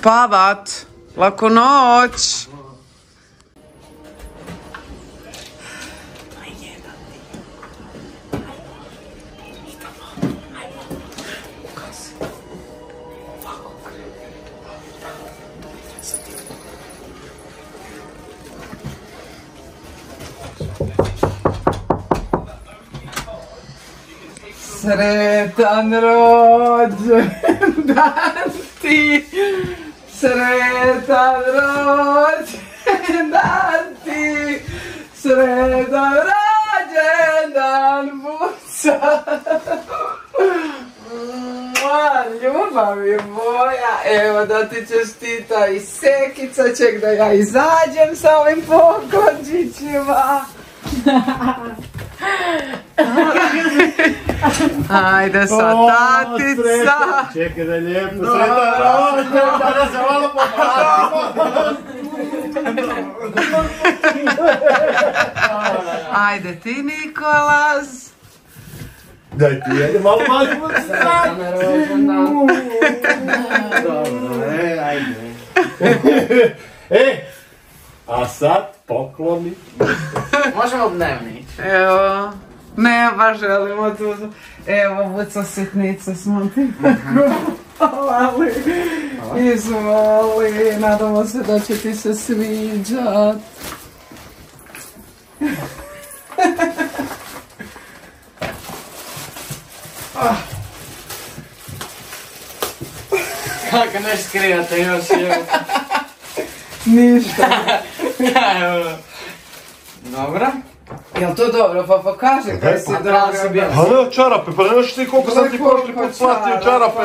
spavat. Laku noć. Sretan rođendan ti, sretan rođendan ti, sretan rođendan buca. Mua, Ljubavi moja, evo da ti čestita i Sekica, ček da ja izađem sa ovim pokončićima. Ajde sa tatica. Čekaj da je lijepo, sretan rođendan, da se malo Ajde ti Nikolas. Daj ti jede malo malo Dobro, e, ajde. E, a sad pokloni. Možemo dnevni. Evo, ne baš želimo tu. Evo, buca sitnice smo ti kupovali. Izvoli, nadamo se da će ti se sviđat. Kako ne skrivate još je. Ništa. Dobro. Jel to dobro? Pa pokaži kaj si Pa da si dobro. bio. A ne, čarape, pa ne znaš ti koliko sam ti prošli put platio čarape.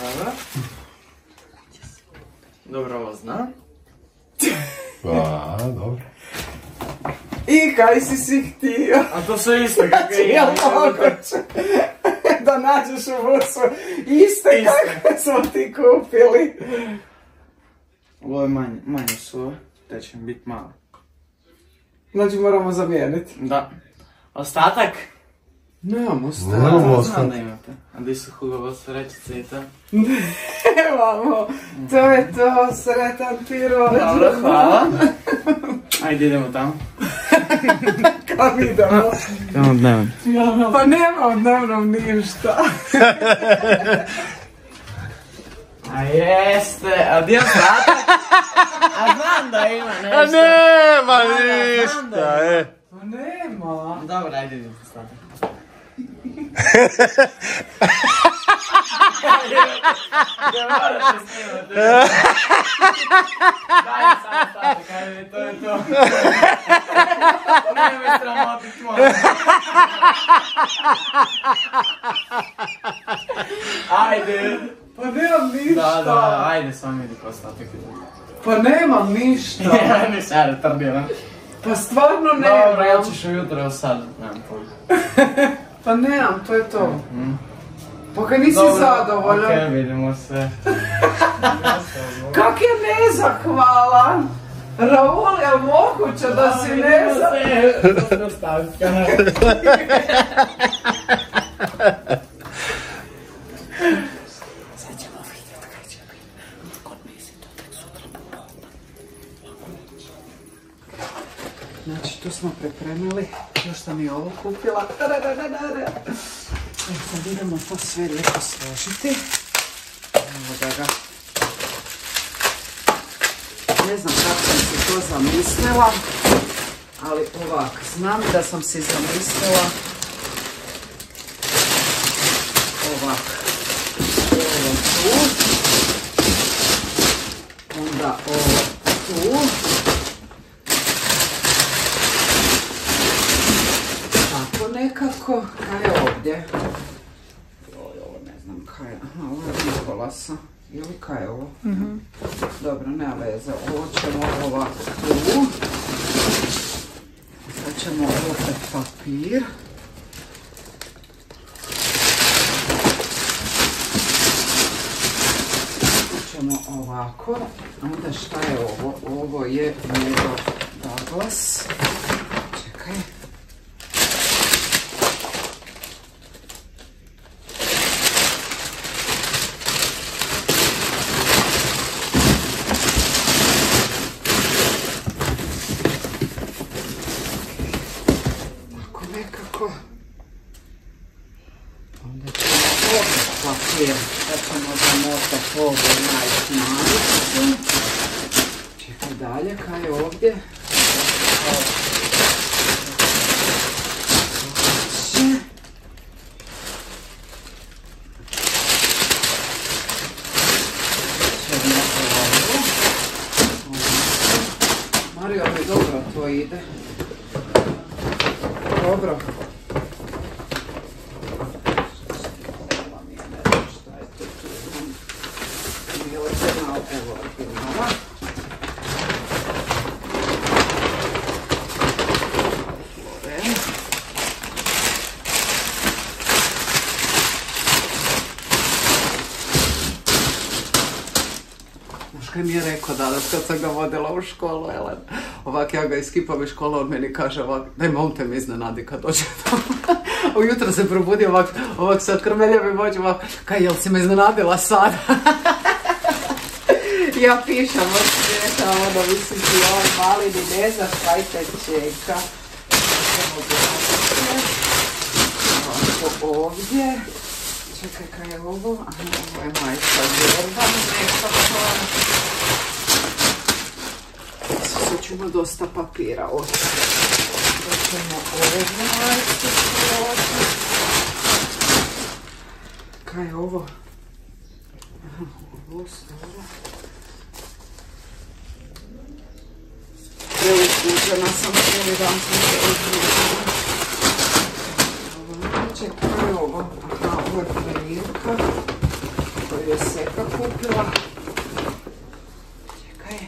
Dobro. Dobro ovo zna. A, dobro. I kaj si si htio? A to su isto kako i Jel ja. moguće da nađeš u busu iste Iste. kakve smo ti kupili? Ovo je manje, manje su ovo. Te će mi biti malo. Znači moramo zamijeniti. Da. Ostatak? Nemamo Nemamo. stav. Znam da imate. A di su Hugo srećice i to? Nemamo. To je to, sretan ti rođendan. Dobro, hvala. Ajde idemo tamo. Kam idemo? Idemo dnevno. Pa nema od dnevnom ništa. A jeste, a di je ostatak? A znam da ima nešto. A nema Da, da, znam ništa, da e. Pa nema. Dobro, ajde idemo ostatak. Ne morate snimati. Daj mi sam ostatak, ajde, to je to. Nije me sramotit, molim. Ajde. Pa nemam ništa. Da, da, ajde, sam idi po ostatak. Pa nemam ništa. Ja mi šare trdila. Pa stvarno Dobro, jel nemam. ćeš ujutro sad? Nemam pojma. Pa nemam, to je to. Pa kaj nisi Dobro, zadovoljan? Okej, vidimo se. Kak je nezahvalan? Raul, je moguće da si nezahvalan? Znači, tu smo pripremili, još sam i ovo kupila. E, sad idemo to sve lijepo složiti. Evo da ga... Ne znam kako sam si to zamislila, ali ovak, znam da sam si zamislila ovak. Ovo tu. Onda ovo tu. Tako nekako. Kaj je ovdje? Joj, ovo ne znam kaj je. Aha, ovo je Nikolasa. Ili kaj je ovo? Dobro, nema veze. Ovo ćemo ovako tu. Sad ćemo opet papir. Ovako. Onda šta je ovo? Ovo je njegov Douglas. Čekaj. Maricu. Čekaj dalje, kaj je ovdje? Mario dobro to ide. Dobro. Ovo mi je ne znam šta je to tu. Nije original, evo originala. Flore. Znaš kaj mi je rekao danas kad sam ga vodila u školu, Elen? Ovak, ja ga iskipam iz škole, on meni kaže ovak, daj momte me iznenadi kad dođe tamo. Ujutro se probudi ovak, ovak sa krmeljavim očima, ovak, kaj, jel si me iznenadila sada? ja pišem od svijeta, ono, mislim ti, ovaj mali ni ne zna i te čeka. Ovako ovdje. Čekaj, kaj je ovo? Aha, ovo je Jordan, nekako. Sad ćemo dosta papira oči. Da ćemo majku složiti. Kaj je ovo? Aha, ovo stara. Preuzbuđena sam cijeli dan sam preuzbuđena. Ovo, čekaj, je ovo? Je prilika koju je Seka kupila. Čekaj.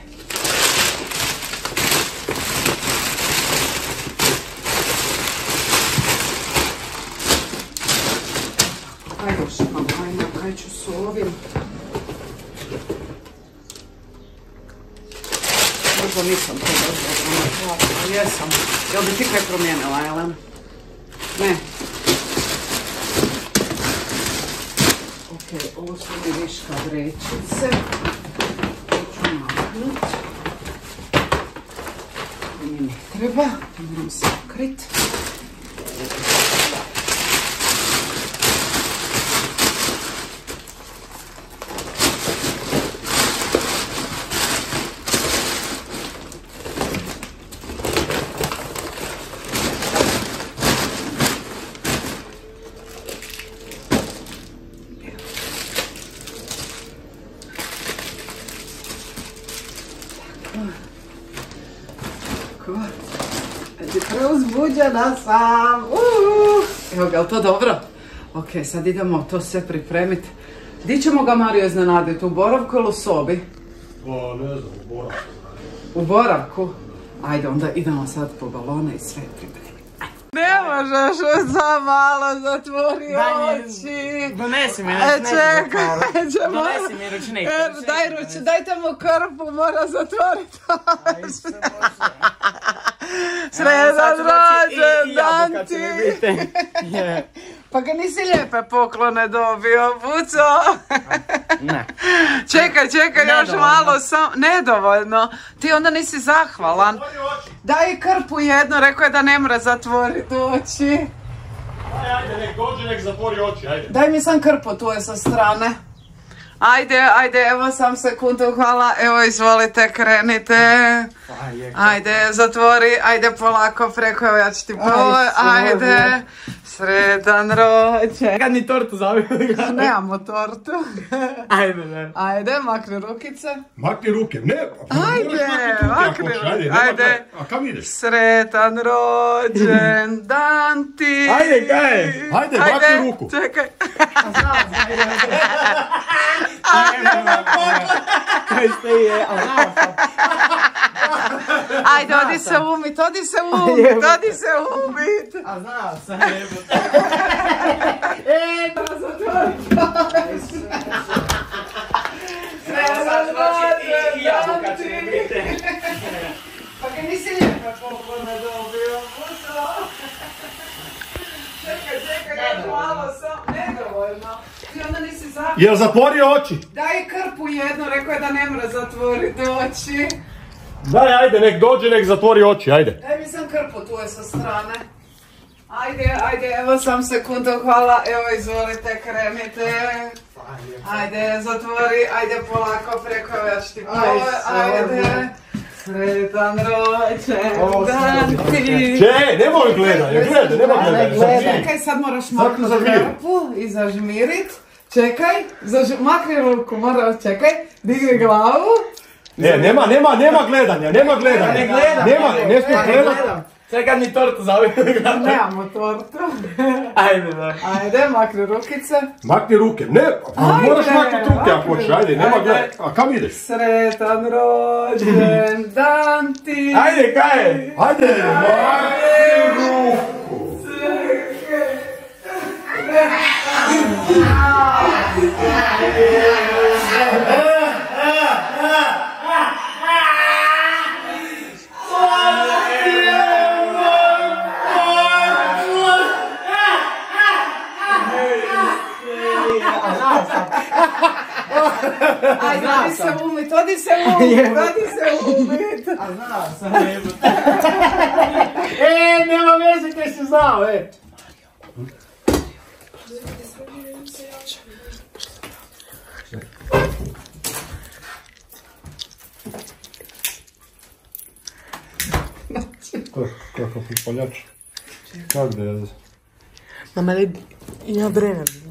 Ajde, još kaj ću s ovim? Možda nisam to dobro jesam. Jel bi ti kaj promijenila, Elen? Ne. Ok, ovo su mi viška vrećice. To ću maknut. Mi ne treba, moram sakrit. Tako. Znači, preuzbuđena sam. Uuu. Evo ga, je li to dobro? Ok, sad idemo to sve pripremiti. Di ćemo ga Mario iznenaditi? U boravku ili u sobi? Pa ne znam, moram. U boravku? Ajde, onda idemo sad po balone i sve pripremiti. Ne možeš za malo zatvori Daj oči. Donesi mi E, nešto. čekaj, Donesi mi ručnik. E, daj ruč, dajte mu krpu, mora zatvoriti oči. Sredan rođen, dan ti. Je. Pa ga nisi lijepe poklone dobio, Buco. Ne. Čekaj, čekaj, još malo sam, nedovoljno. Ti onda nisi zahvalan. Daj krpu jednu, rekao je da ne mora zatvoriti oči. Ajde, ajde, nek dođe, nek zatvori oči, ajde. Daj mi sam krpu tu je sa strane. Ajde, ajde, evo sam sekundu, hvala. Evo, izvolite, krenite. Ajde, zatvori, ajde polako preko, evo ja ću ti pomoći. Ajde, sretan rođen. Kad ni tortu zavili ga. Nemamo tortu. Ajde, ne. Ajde, makni rukice. Makni ruke, ne. Ajde, ruke ako makni ruke, ajde. A kam ideš? Sretan rođen dan ti. Ajde, kaj? Ajde, makni ruku. Čekaj. Kaj ste je? A znao sam. Ajde, odi se umit, odi se umit, odi se umit. A znao sam. jebote. E, da zatvori Sretan rođen dan ti. Pa ga nisi lijepe poklone dobio, Buso. Čekaj, čekaj, još malo sam, nedovoljno. Ti onda nisi. Jel zatvorio oči? Daj krpu jednu, rekao je da ne mora zatvoriti oči. Daj, ajde, nek dođe, nek zatvori oči, ajde. Daj mi sam krpu, tu je sa strane. Ajde, ajde, evo sam sekundu, hvala, evo izvolite, krenite. Ajde, zatvori, ajde polako preko, ja ću ti Aj, pole, ajde. Sretan rođen Ovo dan slobodno. ti. Če, nemoj gledanje, gledaj, nemoj gledaj. Čekaj, sad moraš maknuti krpu i zažmirit. Čekaj, zaž... makni ruku, moraš, čekaj, digni glavu. Ne, nema, nema, nema gledanja, nema gledanja. Ne gledam. Nema, ne smiješ Ne gledat. gledam. Čekaj mi tortu za ovim Nemamo tortu. Ajde, da. Ajde, makni rukice. Makni ruke, ne, Ajde, moraš maknuti ruke ako hoćeš, ajde, nema Ajde. gledanja. A kam ideš? Sretan rođen dan ti. Ajde, kaj je? Ajde, makni ruku. Ajde, odi se umit, odi se umit, odi se umit. A znao sam. E, nema veze kaj si znao, e. Kakav pripaljač. Kak da je? Ma mene ja brinem.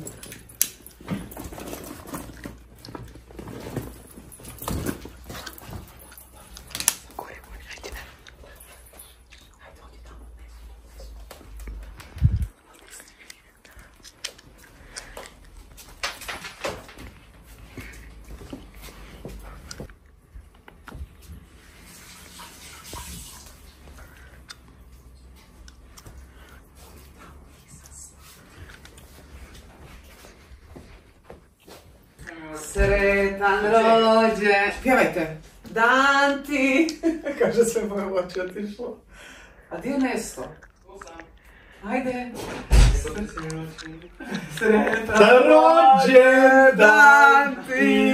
Sretan rođen. Pjevajte. Dan ti. Kaže se moje oči otišlo. A di je nesto? Ajde. Sretan rođen dan ti.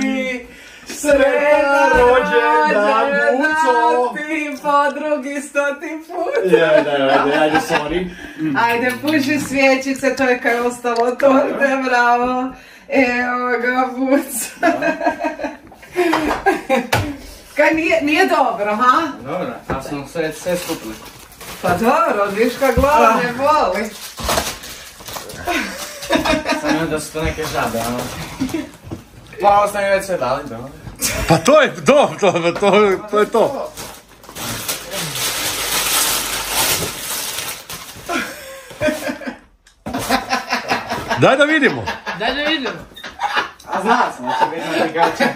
Sretan rođen dan Buco. ti. Po drugi stoti put. Ajde, ajde, ajde, sorry. Ajde, puši svjećice, to je kaj je ostalo torte, bravo. Evo ga, buc. Kaj nije, nije dobro, ha? Dobro, a smo sve, sve skupili. Pa dobro, viš ka glava ne boli. Samo da su to neke žabe, ono. Pa ovo ste mi već sve dali, dobro. Pa to je to, to, to, to je to. Daj da vidimo. Daj da vidimo. A znao sam da će biti drugačije.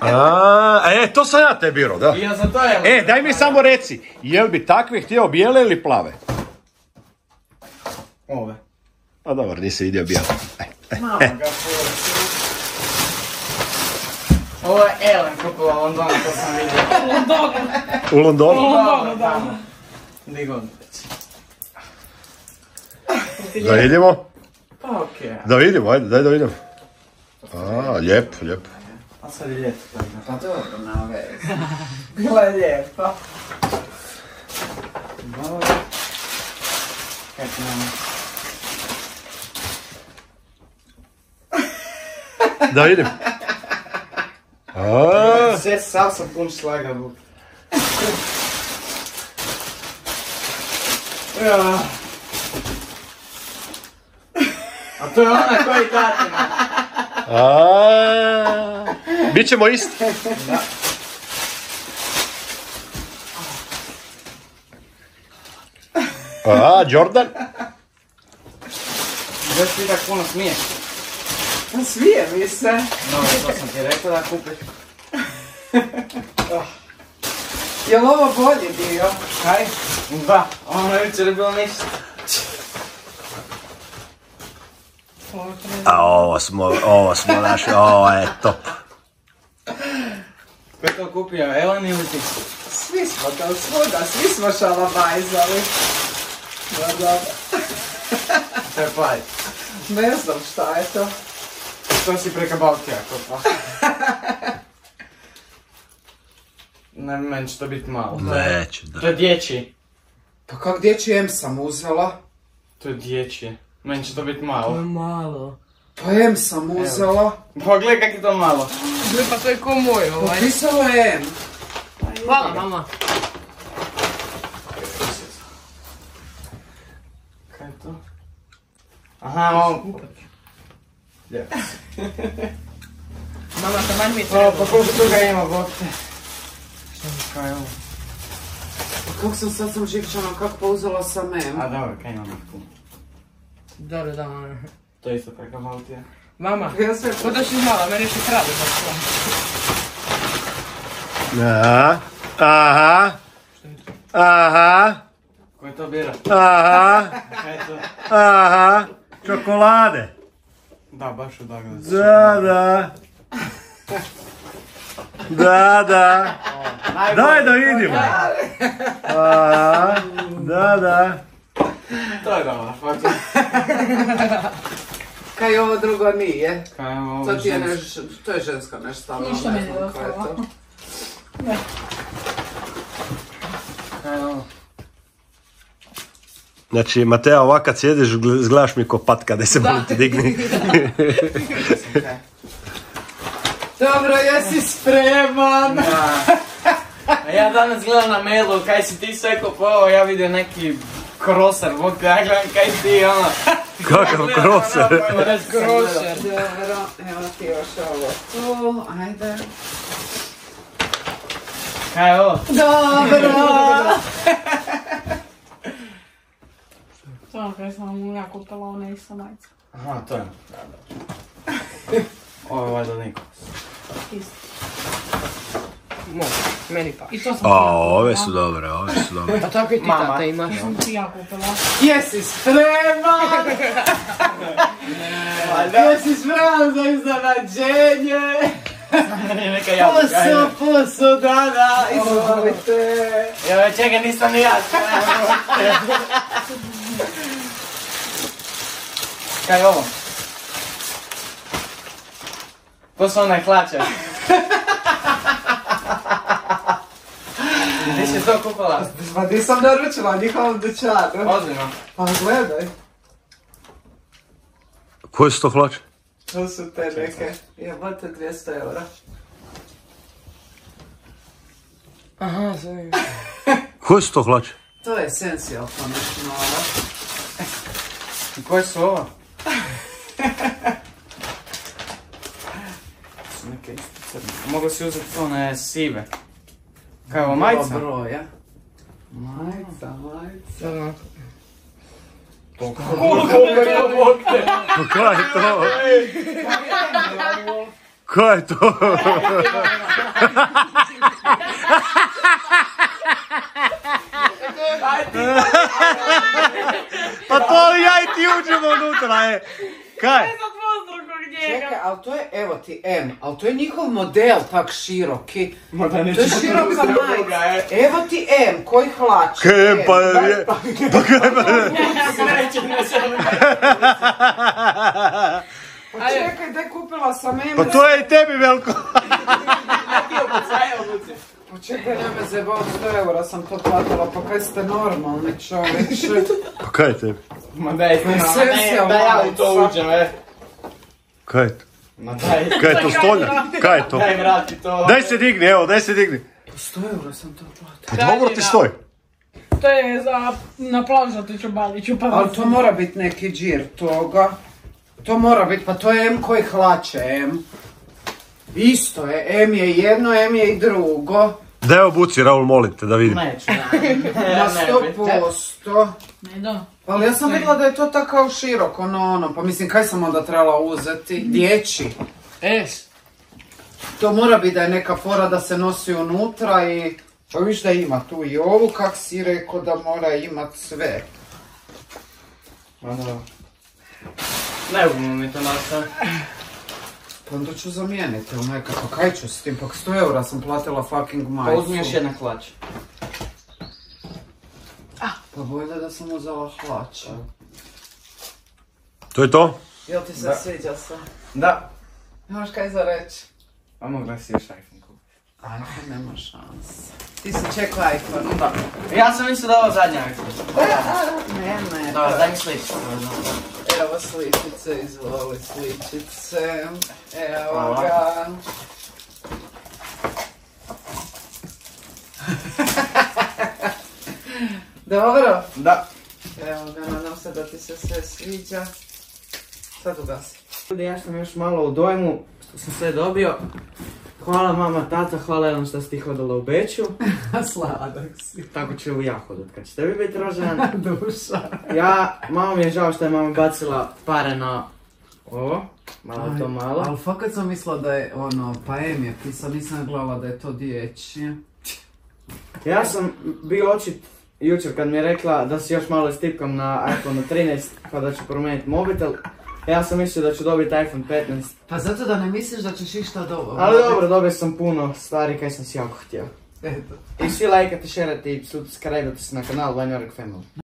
A, e, to sam ja te biro, da. I ja za to je... E, daj mi samo reci, jel bi takve htio bijele ili plave? Ove. A dobro, nisi vidio bijele. Mama ga Ovo je Ellen kupila u Londonu, to sam vidio. U Londonu? Dobro, da. Di god već. Da vidimo? Pa okej. Da vidimo, ajde, daj da vidimo. A, lijepo, lijepo. A sad je ljeto, tako da. Pa dobro, na veze. Bila je lijepa. Dobro. Kaj ti Da vidim. A, Sve sav sam pun šlaga buk. Ja. A to je ona koji tatina. a, bit ćemo isti. A, Jordan? Već ti tako puno smiješ. Smije mi se. Dobro, to sam ti rekao da kupiš. Jel ovo bolji dio? Kaj? Da, ono jučer je bilo ništa. A ovo smo, ovo smo našli, ovo je top. Ko je to kupio? Ellen ili ti? Svi smo to svuda, svi smo šalabajzali. Da, da. To je plaj. Ne znam šta je to. To si preka Baltija kupa. Ne, meni će to biti malo. To je- Neću, da. To je dječji. Pa kak dječji M sam uzela? To je dječje. Meni će to biti To je malo. malo. Pa M sam uzela. Pogledaj kak je to malo. Gle, pa to je ko moj ovaj. Potpisala je M. Hvala, mama. Kaj je to? Aha, ovo... Mama, taman mi je O, treba. pa koliko toga ima, bok te. Kaj je ovo? Pa Kako sam sad sam živčana, kako pa uzela sam M. A dobro, kaj imamo tu? Dobro, da, mama. To je isto preko Baltija. Mama, Ja da si znala, mene še krade za to. Aha, aha, aha, Ko je to bira? aha, Kaj aha, čokolade. Da, baš odagle. Da, da. Da, da. Daj da vidimo. Da, da. To je dobro, fakat. Kaj ovo drugo nije? Kaj je ovo? To ti je žensko? neš, to je žensko nešto stavljeno. Ništa ne mi ne je to. Kaj je ovo? Znači, Mateo, ovak kad sjediš, gl- izgledaš mi ko patka, da se molim ti digni. Dobro, jesi spreman? Da. A ja danas gledam na mailu, kaj si ti sve kupovao, ja vidio neki kroser, bok ja gledam kaj ti ono. Kakav kroser. Kroser. Dobro, evo ti još ovo tu, ajde. Kaj je ovo? Dobro! To kaj sam ja kupila one isto majice. Aha, to je. Da, da. Ovo je valjda Nikos. Isto. Može, meni pa. I to sam A, ja ove su dobre, ove su dobre. Pa tako i ti Mama. tata imaš. To sam ti ja kupila. Jesi spreman? Jesi spreman za iznenađenje? Neka jabuka, ajde. Pusu, pusu, da, da, izvolite. Joj, čekaj, nisam ni ja. Kaj je ovo? To su onaj hlače. Ti si to kupila? Pa nisam naručila njihovom dućanu. Ozbiljno. Pa gledaj, Koje su to hlače? to su te neke. Jebate 200 eura. Aha, sve. Koje su to hlače? To je Essential kondišnjava. I koje su ovo? Su neke isto crne. Mogu si uzeti one sive. Kaj je ovo, majica? broja. Majica, majica. Dobro. Pa kaj je to? Kaj je to? Pa to ja i ti uđemo unutra, je. Kaj? Čekaj, ali to je, evo ti M, ali to je njihov model tak široki. Ma da To je neću široka majica. Evo ti M, koji hlač? Kaj, M. pa je... Pa kaj, pa... Pa čekaj, daj kupila sam M. Pa to je i tebi veliko. Pa čekaj, ne me zebao, 100 eura sam to platila, pa kaj ste normalni čovječe. Pa kaj je tebi? Ma daj, ne, da ja u to uđem, e. Kaj je to? Ma daj, Kaj je to stolja? Kaj je to? daj vrati to. Daj se digni, evo, daj se digni. 100 eura sam to platila. Pa dobro ti stoji. To je za na otiću Baliću pa Ali to mora biti neki džir toga. To mora biti, pa to je M koji hlače M. Isto je, M je jedno, M je i drugo. Daj obuci, Raul, molim te da vidim. Neću, Na sto Ne, posto. Ali ja sam vidjela da je to tako široko, no ono, pa mislim kaj sam onda trebala uzeti? Dječji. Es. To mora biti da je neka fora da se nosi unutra i... Pa viš da ima tu i ovu, kak si rekao da mora imat sve. Ma da. Ne mi to nastav. Pa onda ću zamijeniti, ali neka, pa kaj ću s tim, pa 100 eura sam platila fucking Pa majicu. uzmi još jedna hlač. Pa bolje da sam uzela hlača. To je to? Jel ti se Da. sviđa se? Da. Imaš kaj za reći? A mogla si još iPhone kupiti. iPhone nema šanse. Ti si čekao iPhone. Da. Ja sam mislio da je ovo zadnja iPhone. Ne, ne. Dobro, daj mi sličicu. Evo sličice, izvoli sličice. Evo ga. Dobro. Da. Evo ga, nadam se da ti se sve sviđa. Sad ugasi. Ja sam još malo u dojmu što sam sve dobio. Hvala mama, tata, hvala jednom što ste ih hodala u Beću. Sladak si. Tako ću ja hodat kad ćete vi biti rođen. Duša. Ja, mama mi je žao što je mama bacila pare na ovo. Malo to malo. Ali fakat sam mislila da je ono, pa em je pisao, nisam gledala da je to dječje. Ja sam bio očit jučer kad mi je rekla da si još malo stipkam na iPhone 13 pa da ću promijeniti mobitel. Ja sam mislio da ću dobiti iPhone 15. Pa zato da ne misliš da ćeš išta dobro. Ali dobro, dobio sam puno stvari kaj sam si jako htio. Eto. I svi lajkate, šerate i subscribe se na kanal Vanjorek Family.